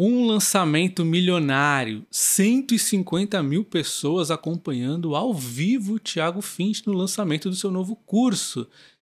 Um lançamento milionário, 150 mil pessoas acompanhando ao vivo Thiago Finch no lançamento do seu novo curso.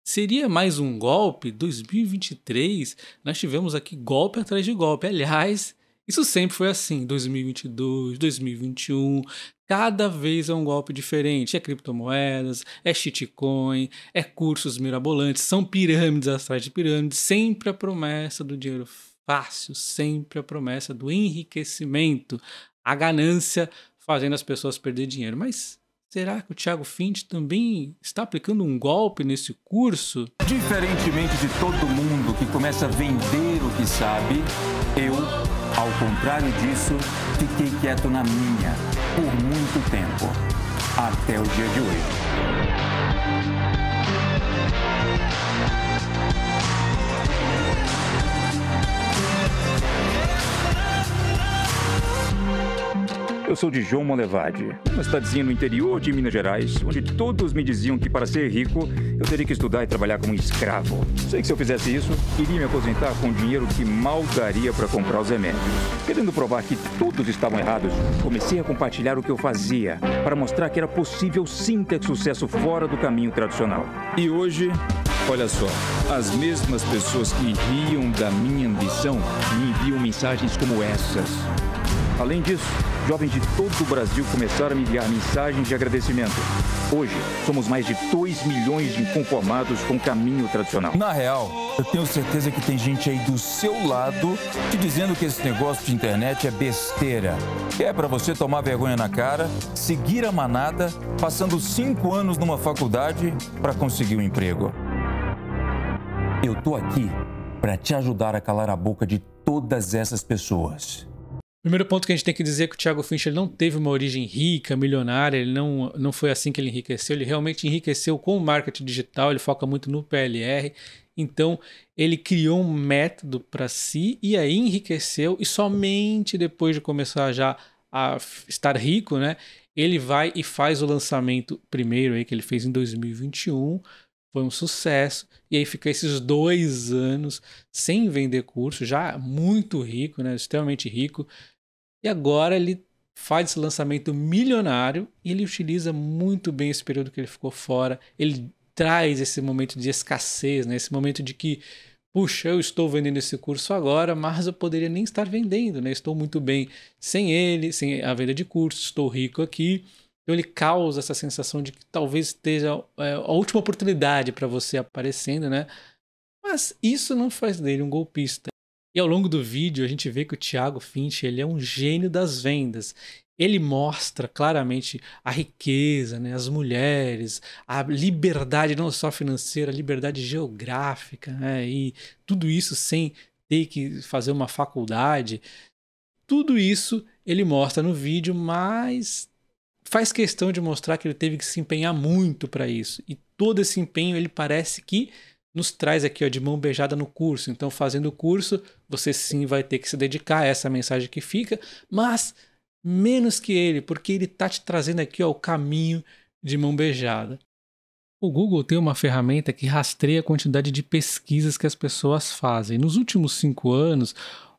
Seria mais um golpe? 2023, nós tivemos aqui golpe atrás de golpe. Aliás, isso sempre foi assim, 2022, 2021, cada vez é um golpe diferente. É criptomoedas, é shitcoin, é cursos mirabolantes, são pirâmides atrás de pirâmides, sempre a promessa do dinheiro fácil, sempre a promessa do enriquecimento, a ganância fazendo as pessoas perder dinheiro. Mas será que o Thiago Finch também está aplicando um golpe nesse curso? Diferentemente de todo mundo que começa a vender o que sabe, eu, ao contrário disso, fiquei quieto na minha por muito tempo, até o dia de hoje. Eu sou de João Molevade, uma cidadezinha no interior de Minas Gerais, onde todos me diziam que para ser rico eu teria que estudar e trabalhar como escravo. Sei que se eu fizesse isso, iria me aposentar com dinheiro que mal daria para comprar os remédios. Querendo provar que todos estavam errados, comecei a compartilhar o que eu fazia para mostrar que era possível sim ter sucesso fora do caminho tradicional. E hoje, Olha só, as mesmas pessoas que riam da minha ambição me enviam mensagens como essas. Além disso, jovens de todo o Brasil começaram a me enviar mensagens de agradecimento. Hoje, somos mais de 2 milhões de inconformados com o caminho tradicional. Na real, eu tenho certeza que tem gente aí do seu lado te dizendo que esse negócio de internet é besteira. É para você tomar vergonha na cara, seguir a manada, passando cinco anos numa faculdade para conseguir um emprego. Eu tô aqui para te ajudar a calar a boca de todas essas pessoas. Primeiro ponto que a gente tem que dizer é que o Thiago Fincher não teve uma origem rica, milionária, ele não, não foi assim que ele enriqueceu, ele realmente enriqueceu com o marketing digital, ele foca muito no PLR, então ele criou um método para si e aí enriqueceu e somente depois de começar já a estar rico, né, ele vai e faz o lançamento primeiro aí que ele fez em 2021, foi um sucesso. E aí fica esses dois anos sem vender curso, já muito rico, né? Extremamente rico. E agora ele faz esse lançamento milionário e ele utiliza muito bem esse período que ele ficou fora. Ele traz esse momento de escassez, né? esse momento de que, puxa, eu estou vendendo esse curso agora, mas eu poderia nem estar vendendo, né? Estou muito bem sem ele, sem a venda de cursos, estou rico aqui. Então ele causa essa sensação de que talvez esteja é, a última oportunidade para você aparecendo, né? Mas isso não faz dele um golpista. E ao longo do vídeo a gente vê que o Thiago Finch ele é um gênio das vendas. Ele mostra claramente a riqueza, né, as mulheres, a liberdade não só financeira, a liberdade geográfica, né, e tudo isso sem ter que fazer uma faculdade. Tudo isso ele mostra no vídeo, mas faz questão de mostrar que ele teve que se empenhar muito para isso. E todo esse empenho ele parece que nos traz aqui ó, de mão beijada no curso. Então, fazendo o curso, você sim vai ter que se dedicar a essa mensagem que fica, mas menos que ele, porque ele está te trazendo aqui ó, o caminho de mão beijada. O Google tem uma ferramenta que rastreia a quantidade de pesquisas que as pessoas fazem. Nos últimos cinco anos,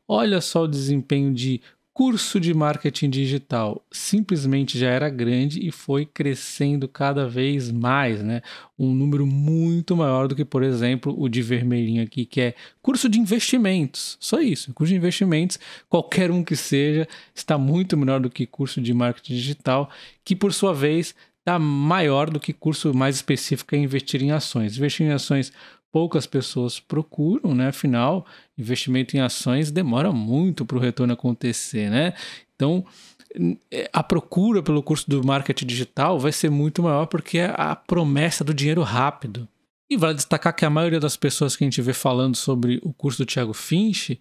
olha só o desempenho de curso de marketing digital simplesmente já era grande e foi crescendo cada vez mais, né? Um número muito maior do que, por exemplo, o de vermelhinho aqui, que é curso de investimentos. Só isso, curso de investimentos, qualquer um que seja, está muito menor do que curso de marketing digital, que por sua vez está maior do que curso mais específico em investir em ações. Investir em ações poucas pessoas procuram, né? Afinal, investimento em ações demora muito para o retorno acontecer, né? Então, é, a procura pelo curso do marketing digital vai ser muito maior porque é a promessa do dinheiro rápido. E vale destacar que a maioria das pessoas que a gente vê falando sobre o curso do Thiago Finch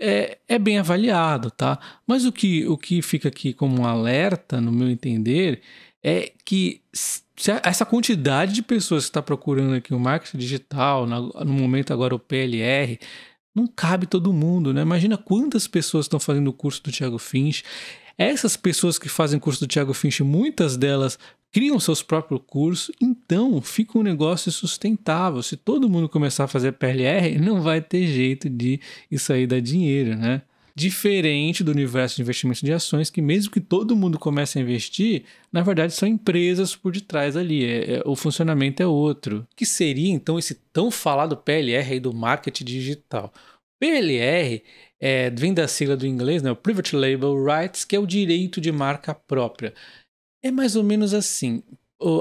é, é bem avaliado, tá? Mas o que, o que fica aqui como um alerta, no meu entender, é que essa quantidade de pessoas que está procurando aqui o marketing digital, no momento agora o PLR, não cabe todo mundo, né? Imagina quantas pessoas estão fazendo o curso do Thiago Finch. Essas pessoas que fazem curso do Thiago Finch, muitas delas criam seus próprios cursos, então fica um negócio sustentável. Se todo mundo começar a fazer PLR, não vai ter jeito de isso aí dar dinheiro, né? Diferente do universo de investimento de ações, que mesmo que todo mundo comece a investir, na verdade são empresas por detrás ali. É, é, o funcionamento é outro. Que seria então esse tão falado PLR aí do marketing digital? PLR é, vem da sigla do inglês, né, o Private Label Rights, que é o direito de marca própria. É mais ou menos assim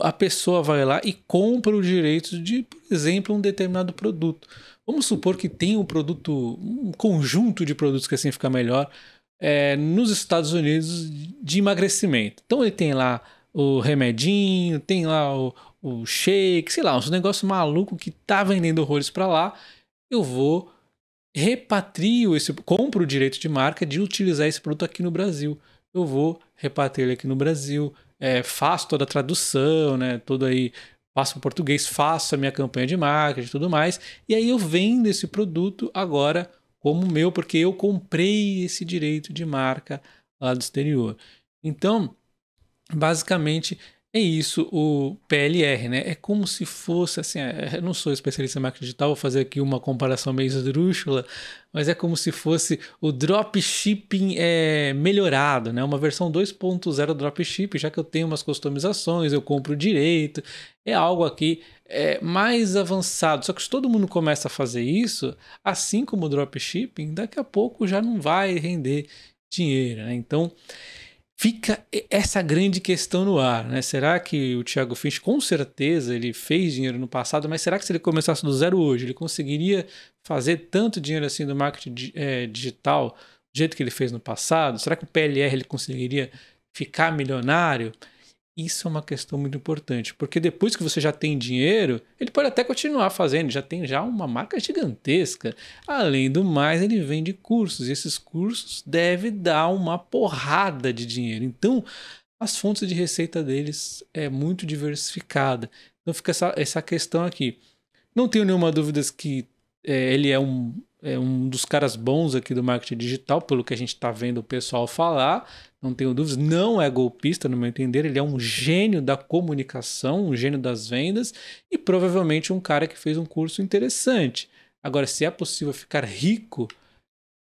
a pessoa vai lá e compra o direito de, por exemplo, um determinado produto. Vamos supor que tem um produto, um conjunto de produtos que assim fica melhor é, nos Estados Unidos de emagrecimento. Então ele tem lá o remedinho, tem lá o, o shake, sei lá, uns negócios maluco que tá vendendo horrores para lá. Eu vou repatrio esse, compro o direito de marca de utilizar esse produto aqui no Brasil. Eu vou repatriar ele aqui no Brasil, é, faço toda a tradução, né? Tudo aí, faço português, faço a minha campanha de marketing e tudo mais. E aí eu vendo esse produto agora como meu, porque eu comprei esse direito de marca lá do exterior. Então, basicamente, é isso o PLR, né? É como se fosse assim, é, eu não sou especialista em marketing digital, vou fazer aqui uma comparação meio esdrúxula, mas é como se fosse o dropshipping é, melhorado, né? Uma versão 2.0 do dropshipping, já que eu tenho umas customizações, eu compro direito, é algo aqui é, mais avançado. Só que se todo mundo começa a fazer isso, assim como o dropshipping, daqui a pouco já não vai render dinheiro, né? Então, fica essa grande questão no ar, né? Será que o Thiago Finch, com certeza, ele fez dinheiro no passado, mas será que se ele começasse do zero hoje, ele conseguiria fazer tanto dinheiro assim do marketing é, digital do jeito que ele fez no passado? Será que o PLR ele conseguiria ficar milionário? Isso é uma questão muito importante, porque depois que você já tem dinheiro, ele pode até continuar fazendo, já tem já uma marca gigantesca. Além do mais, ele vende cursos, e esses cursos devem dar uma porrada de dinheiro. Então, as fontes de receita deles é muito diversificada. Então fica essa, essa questão aqui. Não tenho nenhuma dúvida que é, ele é um, é um dos caras bons aqui do marketing digital, pelo que a gente está vendo o pessoal falar não tenho dúvidas, não é golpista, no meu entender, ele é um gênio da comunicação, um gênio das vendas e provavelmente um cara que fez um curso interessante. Agora, se é possível ficar rico,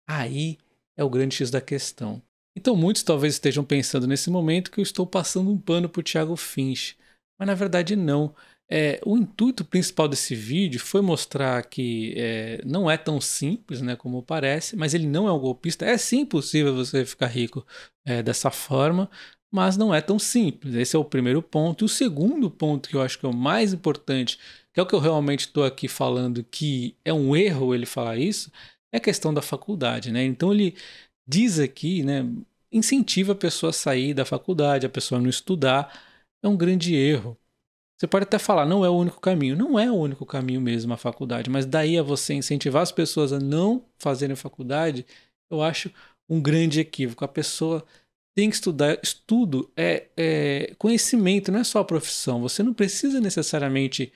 aí é o grande X da questão. Então, muitos talvez estejam pensando nesse momento que eu estou passando um pano para o Thiago Finch, mas na verdade não. É, o intuito principal desse vídeo foi mostrar que é, não é tão simples né, como parece, mas ele não é um golpista. É sim possível você ficar rico é, dessa forma, mas não é tão simples. Esse é o primeiro ponto. E o segundo ponto que eu acho que é o mais importante, que é o que eu realmente estou aqui falando, que é um erro ele falar isso, é a questão da faculdade. Né? Então ele diz aqui, né, incentiva a pessoa a sair da faculdade, a pessoa a não estudar. É um grande erro você pode até falar, não é o único caminho. Não é o único caminho mesmo a faculdade, mas daí a você incentivar as pessoas a não fazerem faculdade, eu acho um grande equívoco. A pessoa tem que estudar. Estudo é, é conhecimento, não é só a profissão. Você não precisa necessariamente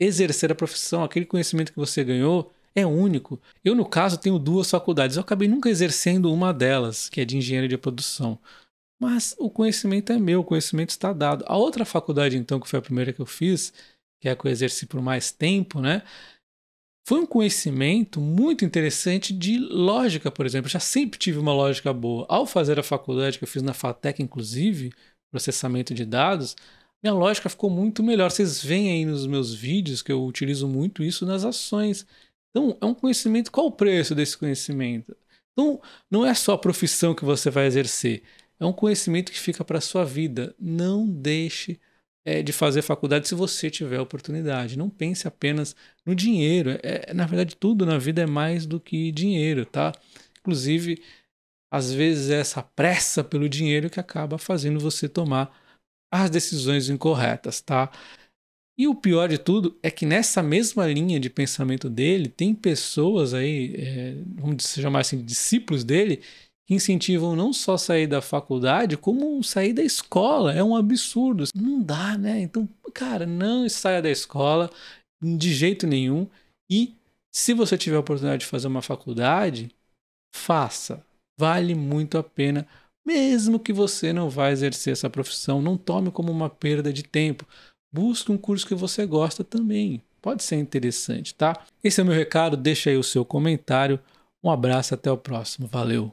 exercer a profissão. Aquele conhecimento que você ganhou é único. Eu, no caso, tenho duas faculdades. Eu acabei nunca exercendo uma delas, que é de engenharia de produção. Mas o conhecimento é meu, o conhecimento está dado. A outra faculdade, então, que foi a primeira que eu fiz, que é a que eu exerci por mais tempo, né? Foi um conhecimento muito interessante de lógica, por exemplo. Eu já sempre tive uma lógica boa. Ao fazer a faculdade que eu fiz na FATEC, inclusive, processamento de dados, minha lógica ficou muito melhor. Vocês veem aí nos meus vídeos que eu utilizo muito isso nas ações. Então, é um conhecimento. Qual o preço desse conhecimento? Então, não é só a profissão que você vai exercer é um conhecimento que fica para a sua vida. Não deixe é, de fazer faculdade se você tiver oportunidade. Não pense apenas no dinheiro. É, na verdade, tudo na vida é mais do que dinheiro, tá? Inclusive, às vezes é essa pressa pelo dinheiro que acaba fazendo você tomar as decisões incorretas, tá? E o pior de tudo é que nessa mesma linha de pensamento dele, tem pessoas aí, é, vamos chamar assim, discípulos dele, incentivam não só sair da faculdade, como sair da escola. É um absurdo. Não dá, né? Então, cara, não saia da escola de jeito nenhum. E se você tiver a oportunidade de fazer uma faculdade, faça. Vale muito a pena, mesmo que você não vá exercer essa profissão. Não tome como uma perda de tempo. Busque um curso que você gosta também. Pode ser interessante, tá? Esse é o meu recado. Deixa aí o seu comentário. Um abraço, até o próximo. Valeu!